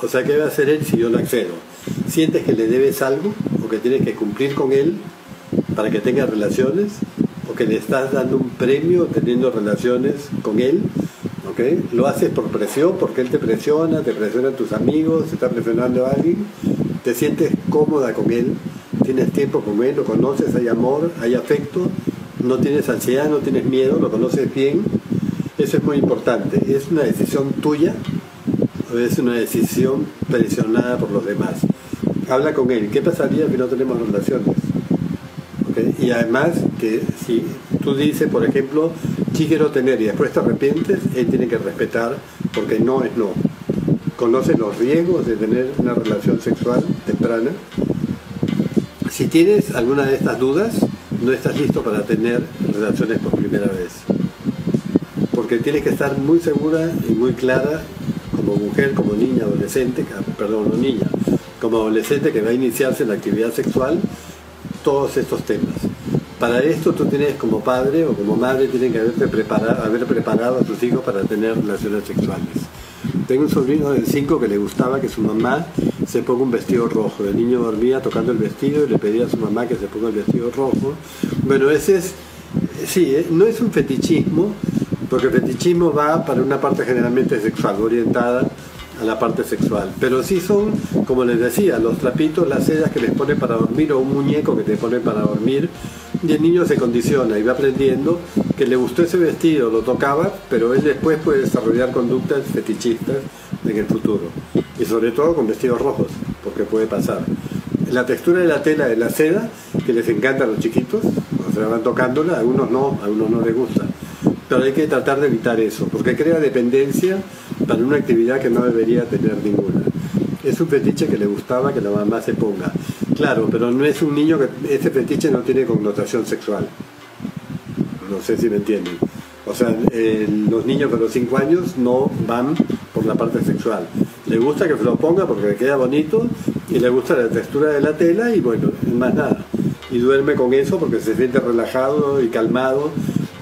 S1: O sea, ¿qué va a hacer él si yo no accedo? ¿Sientes que le debes algo o que tienes que cumplir con él para que tenga relaciones? ¿O que le estás dando un premio teniendo relaciones con él? ¿Lo haces por presión? Porque él te presiona, te presionan tus amigos, te está presionando a alguien. ¿Te sientes cómoda con él? ¿Tienes tiempo con él? ¿Lo conoces? ¿Hay amor? ¿Hay afecto? no tienes ansiedad, no tienes miedo, lo conoces bien, eso es muy importante. ¿Es una decisión tuya o es una decisión presionada por los demás? Habla con él, ¿qué pasaría si no tenemos relaciones? Y además que si tú dices, por ejemplo, sí quiero tener y después te arrepientes, él tiene que respetar porque no es no. Conoce los riesgos de tener una relación sexual temprana. Si tienes alguna de estas dudas, no estás listo para tener relaciones por primera vez. Porque tienes que estar muy segura y muy clara como mujer, como niña, adolescente, perdón, no niña, como adolescente que va a iniciarse en la actividad sexual, todos estos temas. Para esto tú tienes como padre o como madre tienen que haberte preparado, haber preparado a tus hijos para tener relaciones sexuales. Tengo un sobrino de 5 que le gustaba que su mamá se ponga un vestido rojo. El niño dormía tocando el vestido y le pedía a su mamá que se ponga el vestido rojo. Bueno, ese es, sí, eh, no es un fetichismo, Porque el fetichismo va para una parte generalmente sexual, orientada a la parte sexual. Pero sí son, como les decía, los trapitos, las sedas que les ponen para dormir o un muñeco que te ponen para dormir. Y el niño se condiciona y va aprendiendo que le gustó ese vestido, lo tocaba, pero él después puede desarrollar conductas fetichistas en el futuro. Y sobre todo con vestidos rojos, porque puede pasar. La textura de la tela de la seda, que les encanta a los chiquitos, o sea, van tocándola, a algunos no, a algunos no les gusta. Pero hay que tratar de evitar eso, porque crea dependencia para una actividad que no debería tener ninguna. Es un fetiche que le gustaba que la mamá se ponga. Claro, pero no es un niño que ese fetiche no tiene connotación sexual. No sé si me entienden. O sea, los niños de los 5 años no van por la parte sexual. Le gusta que se lo ponga porque le queda bonito y le gusta la textura de la tela y bueno, más nada. Y duerme con eso porque se siente relajado y calmado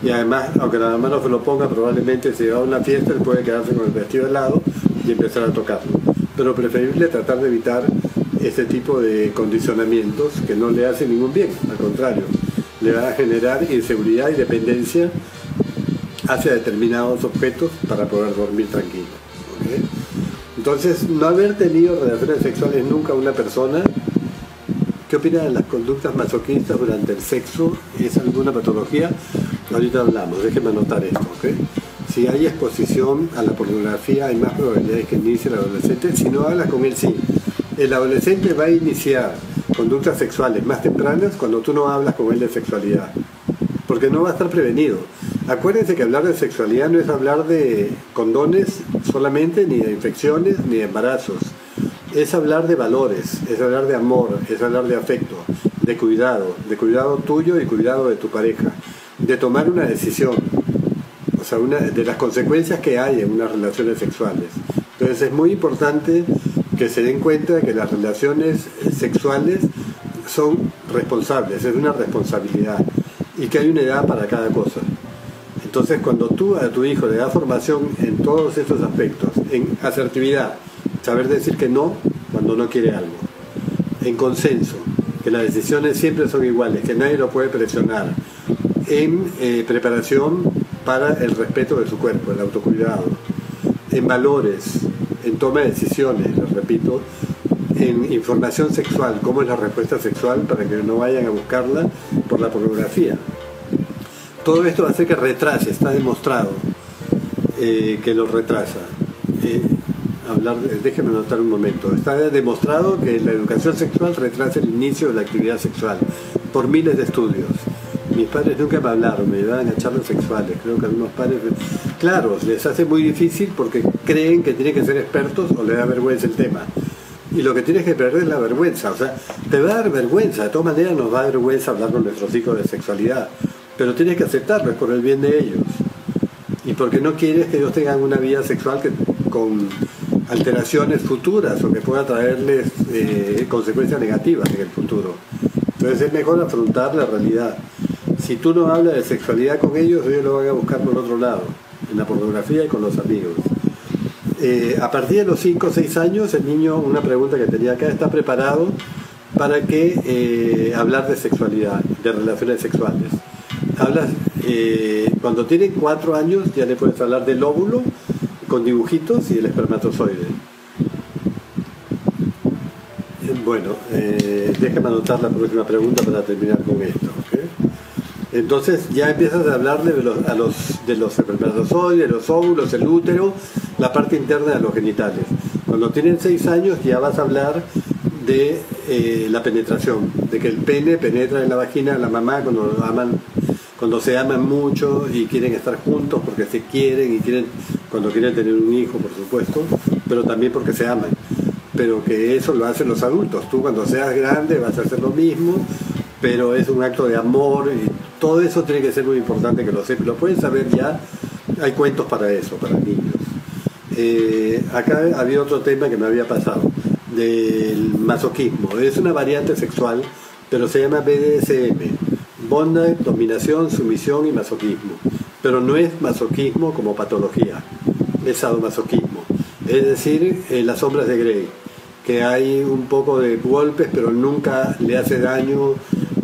S1: y además, aunque la mamá no se lo ponga, probablemente si va a una fiesta, él puede quedarse con el vestido al lado y empezar a tocarlo. Pero preferible tratar de evitar ese tipo de condicionamientos que no le hacen ningún bien, al contrario, le va a generar inseguridad y dependencia hacia determinados objetos para poder dormir tranquilo. Entonces, no haber tenido relaciones sexuales nunca una persona ¿Qué opina de las conductas masoquistas durante el sexo? ¿Es alguna patología? Ahorita hablamos, déjeme anotar esto. Si hay exposición a la pornografía, hay más probabilidades que inicie el adolescente. Si no hablas con él, sí. El adolescente va a iniciar conductas sexuales más tempranas cuando tú no hablas con él de sexualidad, porque no va a estar prevenido. Acuérdense que hablar de sexualidad no es hablar de condones solamente, ni de infecciones, ni de embarazos es hablar de valores, es hablar de amor, es hablar de afecto, de cuidado, de cuidado tuyo y cuidado de tu pareja, de tomar una decisión, o sea, una, de las consecuencias que hay en unas relaciones sexuales. Entonces es muy importante que se den cuenta de que las relaciones sexuales son responsables, es una responsabilidad y que hay una edad para cada cosa. Entonces cuando tú a tu hijo le das formación en todos estos aspectos, en asertividad, saber decir que no cuando no quiere algo, en consenso, que las decisiones siempre son iguales, que nadie lo puede presionar, en eh, preparación para el respeto de su cuerpo, el autocuidado, en valores, en toma de decisiones, lo repito, en información sexual, cómo es la respuesta sexual para que no vayan a buscarla por la pornografía. Todo esto hace que retrase, está demostrado eh, que lo retrasa. Eh, hablar, déjeme notar un momento. Está demostrado que la educación sexual retrasa el inicio de la actividad sexual por miles de estudios. Mis padres nunca me hablaron, me llevaban a charlas sexuales. Creo que algunos padres, claro, les hace muy difícil porque creen que tienen que ser expertos o les da vergüenza el tema. Y lo que tienes que perder es la vergüenza. O sea, te va a dar vergüenza. De todas maneras nos va a dar vergüenza hablar con nuestros hijos de sexualidad. Pero tienes que aceptarlo, es por el bien de ellos. Y porque no quieres que ellos tengan una vida sexual con alteraciones futuras o que pueda traerles eh, consecuencias negativas en el futuro. Entonces es mejor afrontar la realidad. Si tú no hablas de sexualidad con ellos, ellos lo van a buscar por otro lado, en la pornografía y con los amigos. Eh, a partir de los 5 o 6 años, el niño, una pregunta que tenía acá, está preparado para que eh, hablar de sexualidad, de relaciones sexuales. Hablas, cuando tiene 4 años ya le puedes hablar del óvulo con dibujitos y el espermatozoide. Bueno, eh, déjame anotar la próxima pregunta para terminar con esto. Entonces ya empiezas a hablar de los, a los, de los espermatozoides, los óvulos, el útero, la parte interna de los genitales. Cuando tienen seis años ya vas a hablar de eh, la penetración, de que el pene penetra en la vagina de la mamá cuando se aman mucho y quieren estar juntos porque se quieren y quieren, cuando quieren tener un hijo, por supuesto, pero también porque se aman. Pero que eso lo hacen los adultos. Tú cuando seas grande vas a hacer lo mismo, pero es un acto de amor y todo eso tiene que ser muy importante que lo sepas. Lo pueden saber ya, hay cuentos para eso, para niños. Eh, acá había otro tema que me había pasado, del masoquismo. Es una variante sexual, pero se llama BDSM bondad, dominación, sumisión y masoquismo. Pero no es masoquismo como patología, es sadomasoquismo. Es decir, las sombras de Grey, que hay un poco de golpes, pero nunca le hace daño,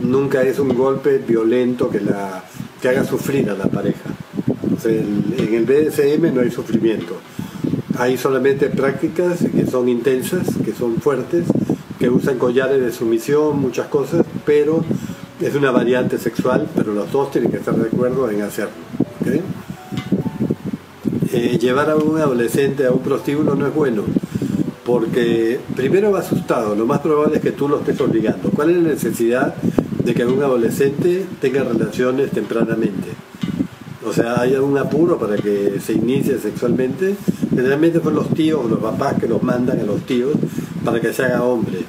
S1: nunca es un golpe violento que, la, haga sufrir a la pareja. en el BDSM no hay sufrimiento. Hay solamente prácticas que son intensas, que son fuertes, que usan collares de sumisión, muchas cosas, pero es una variante sexual, pero los dos tienen que estar de acuerdo en hacerlo. Eh, llevar a un adolescente a un prostíbulo no es bueno, porque primero va asustado, lo más probable es que tú lo estés obligando. ¿Cuál es la necesidad de que un adolescente tenga relaciones tempranamente? O sea, hay algún apuro para que se inicie sexualmente. Generalmente son los tíos o los papás que los mandan a los tíos para que se haga hombre.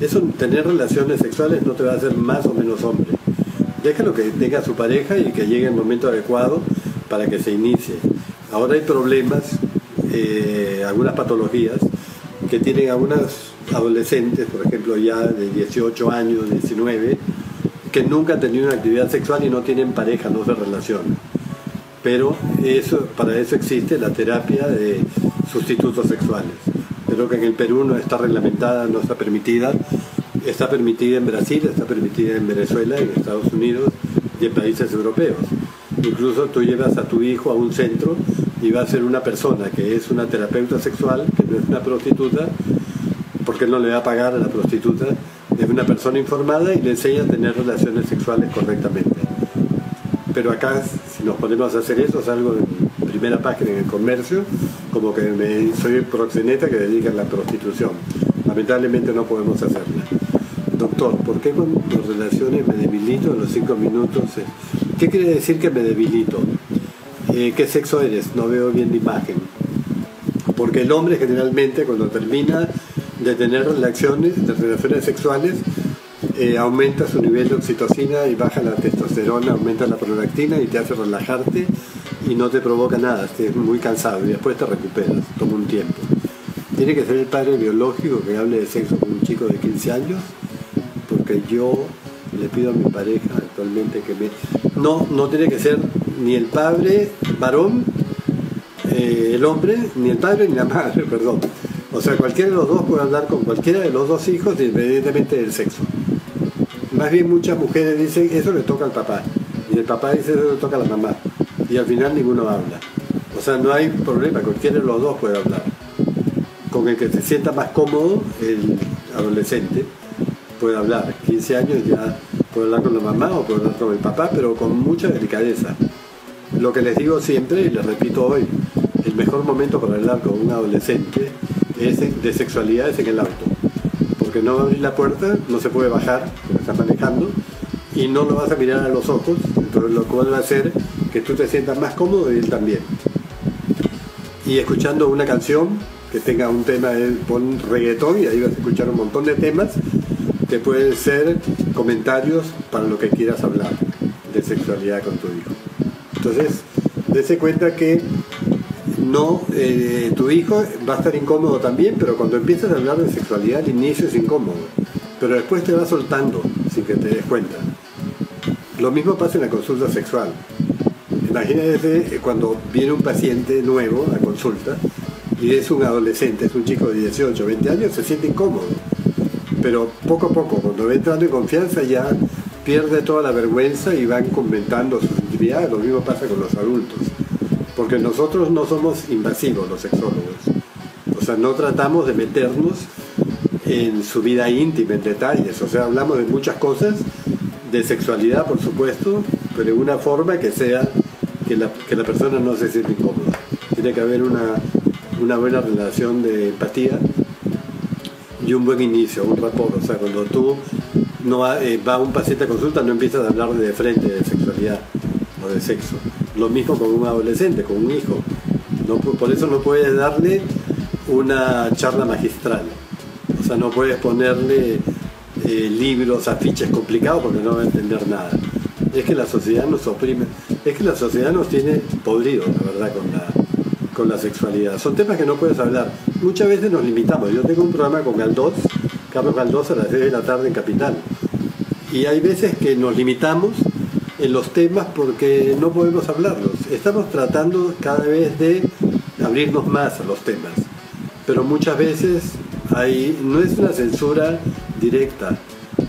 S1: Eso, tener relaciones sexuales no te va a hacer más o menos hombre. Déjalo que tenga su pareja y que llegue el momento adecuado para que se inicie. Ahora hay problemas, eh, algunas patologías que tienen algunas adolescentes, por ejemplo ya de 18 años, 19, que nunca han tenido una actividad sexual y no tienen pareja, no se relacionan. Pero eso, para eso existe la terapia de sustitutos sexuales. Pero que en el Perú no está reglamentada, no está permitida. Está permitida en Brasil, está permitida en Venezuela, en Estados Unidos y en países europeos. Incluso tú llevas a tu hijo a un centro y va a ser una persona que es una terapeuta sexual, que no es una prostituta, porque no le va a pagar a la prostituta, es una persona informada y le enseña a tener relaciones sexuales correctamente. Pero acá, si nos ponemos a hacer eso, salgo de primera página en el comercio, como que me, soy proxeneta que dedica a la prostitución. Lamentablemente no podemos hacerla. Doctor, ¿por qué con las relaciones me debilito en los cinco minutos? ¿Qué quiere decir que me debilito? Eh, ¿qué sexo eres? No veo bien la imagen. Porque el hombre generalmente cuando termina de tener relaciones, de relaciones sexuales, eh, aumenta su nivel de oxitocina y baja la testosterona, aumenta la prolactina y te hace relajarte y no te provoca nada, estés muy cansado y después te recuperas, toma un tiempo. Tiene que ser el padre biológico que hable de sexo con un chico de 15 años, porque yo le pido a mi pareja actualmente que me... No, no tiene que ser ni el padre varón, eh, el hombre, ni el padre ni la madre, <laughs> perdón. O sea, cualquiera de los dos puede hablar con cualquiera de los dos hijos independientemente del sexo. Más bien muchas mujeres dicen, eso le toca al papá. Y el papá dice, eso le toca a la mamá. Y al final ninguno habla. O sea, no hay problema, cualquiera de los dos puede hablar. Con el que se sienta más cómodo, el adolescente puede hablar. 15 años ya puede hablar con la mamá o puede hablar con el papá, pero con mucha delicadeza. Lo que les digo siempre, y les repito hoy, el mejor momento para hablar con un adolescente es de sexualidad es en el auto. Porque no va a abrir la puerta, no se puede bajar, porque está manejando, y no lo vas a mirar a los ojos, entonces lo cual va a hacer que tú te sientas más cómodo y él también. Y escuchando una canción que tenga un tema, pon reggaetón y ahí vas a escuchar un montón de temas que pueden ser comentarios para lo que quieras hablar de sexualidad con tu hijo. Entonces, dése cuenta que no, eh, tu hijo va a estar incómodo también, pero cuando empiezas a hablar de sexualidad al inicio es incómodo, pero después te va soltando sin que te des cuenta. Lo mismo pasa en la consulta sexual. Imagínate cuando viene un paciente nuevo a consulta y es un adolescente, es un chico de 18, 20 años, se siente incómodo pero poco a poco, cuando va entrando en confianza ya pierde toda la vergüenza y van comentando sus intimidades, lo mismo pasa con los adultos, porque nosotros no somos invasivos los sexólogos, o sea, no tratamos de meternos en su vida íntima, en detalles, o sea, hablamos de muchas cosas, de sexualidad por supuesto, pero de una forma que sea que la, que la persona no se sienta incómoda. Tiene que haber una, una buena relación de empatía y un buen inicio, un rapport. O sea, cuando tú no va, eh, va un paciente a consulta, no empiezas a hablar de frente de sexualidad o de sexo. Lo mismo con un adolescente, con un hijo. Por eso no puedes darle una charla magistral. O sea, no puedes ponerle eh, libros, afiches complicados porque no va a entender nada. Es que la sociedad nos oprime, es que la sociedad nos tiene podridos, la verdad, con la, con la sexualidad. Son temas que no puedes hablar. Muchas veces nos limitamos. Yo tengo un programa con Galdós, Carlos Galdós a las 10 de la tarde en Capital. Y hay veces que nos limitamos en los temas porque no podemos hablarlos. Estamos tratando cada vez de abrirnos más a los temas. Pero muchas veces hay, no es una censura directa,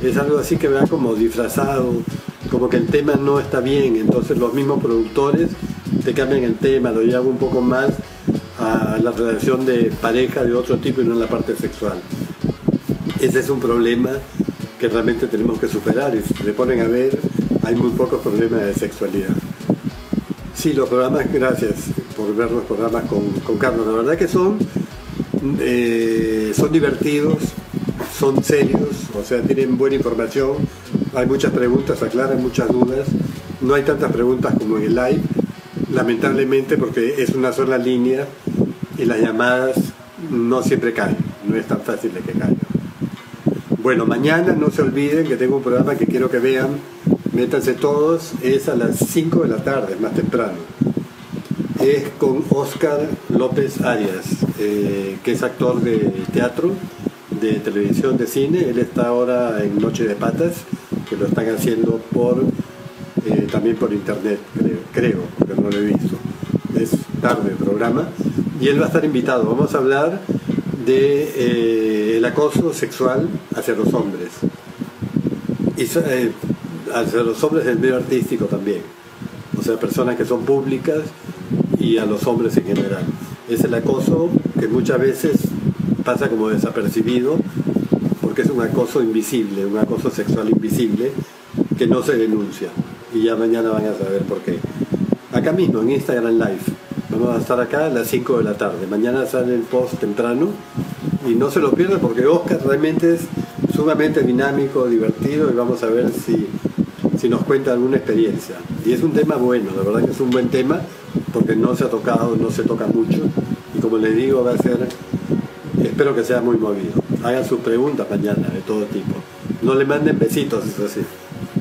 S1: es algo así que va como disfrazado, como que el tema no está bien, entonces los mismos productores te cambian el tema, lo llevan un poco más a la relación de pareja de otro tipo y no en la parte sexual. Ese es un problema que realmente tenemos que superar y si se ponen a ver, hay muy pocos problemas de sexualidad. Sí, los programas, gracias por ver los programas con, Carlos, la verdad que son, eh, son divertidos, son serios, o sea, tienen buena información, hay muchas preguntas, aclaran muchas dudas, no hay tantas preguntas como en el live, lamentablemente porque es una sola línea y las llamadas no siempre caen, no es tan fácil de que caigan. Bueno, mañana no se olviden que tengo un programa que quiero que vean, métanse todos, es a las 5 de la tarde, más temprano. Es con Oscar López Arias, eh, que es actor de teatro, de televisión, de cine. Él está ahora en Noche de Patas, que lo están haciendo por eh, también por internet, creo, porque no lo he visto. Es tarde el programa. Y él va a estar invitado. Vamos a hablar de eh, acoso sexual hacia los hombres. Hacia los hombres del medio artístico también. O sea, personas que son públicas y a los hombres en general. Es el acoso que muchas veces pasa como desapercibido porque es un acoso invisible, un acoso sexual invisible que no se denuncia. Y ya mañana van a saber por qué. Acá mismo, en Instagram Live. Vamos a estar acá a las 5 de la tarde. Mañana sale el post temprano y no se lo pierdan porque Oscar realmente es sumamente dinámico, divertido y vamos a ver si, si nos cuenta alguna experiencia. Y es un tema bueno, la verdad que es un buen tema porque no se ha tocado, no se toca mucho y como les digo va a ser, espero que sea muy movido. Hagan sus preguntas mañana de todo tipo. No le manden besitos, es así.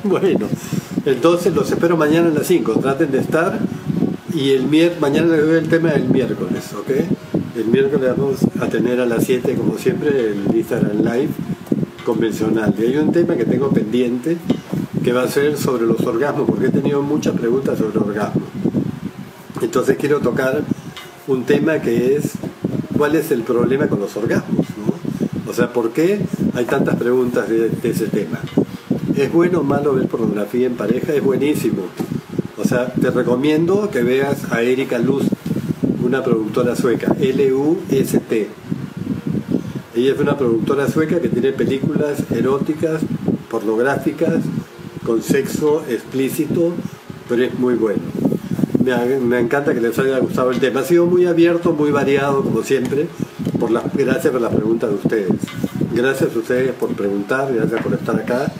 S1: Bueno, entonces los espero mañana a las 5. Traten de estar y el mañana les doy el tema del miércoles, ¿ok? El miércoles vamos a tener a las 7, como siempre, el Instagram Live convencional. Y hay un tema que tengo pendiente que va a ser sobre los orgasmos, porque he tenido muchas preguntas sobre orgasmos. Entonces quiero tocar un tema que es cuál es el problema con los orgasmos. O sea, ¿por qué hay tantas preguntas de, de ese tema? ¿Es bueno o malo ver pornografía en pareja? Es buenísimo o sea, te recomiendo que veas a Erika Luz, una productora sueca, L-U-S-T. Ella es una productora sueca que tiene películas eróticas, pornográficas, con sexo explícito, pero es muy bueno. Me, encanta que les haya gustado el tema. Ha sido muy abierto, muy variado, como siempre. Por la, gracias por la pregunta de ustedes. Gracias a ustedes por preguntar, gracias por estar acá.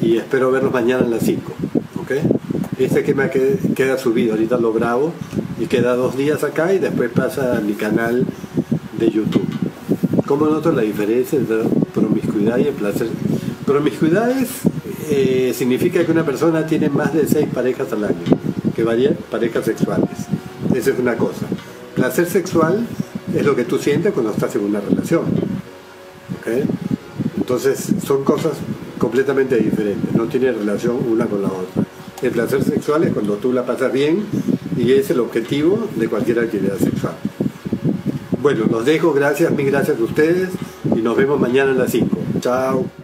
S1: Y espero verlos mañana a las 5. ¿okay? Este me queda subido, ahorita lo grabo y queda dos días acá y después pasa a mi canal de YouTube. ¿Cómo noto la diferencia entre promiscuidad y el placer? Promiscuidad eh, significa que una persona tiene más de seis parejas al año, que varían parejas sexuales. Esa es una cosa. Placer sexual es lo que tú sientes cuando estás en una relación. Entonces son cosas completamente diferentes, no tienen relación una con la otra. El placer sexual es cuando tú la pasas bien y es el objetivo de cualquier actividad sexual. Bueno, los dejo, gracias, mil gracias a ustedes y nos vemos mañana a las 5. Chao.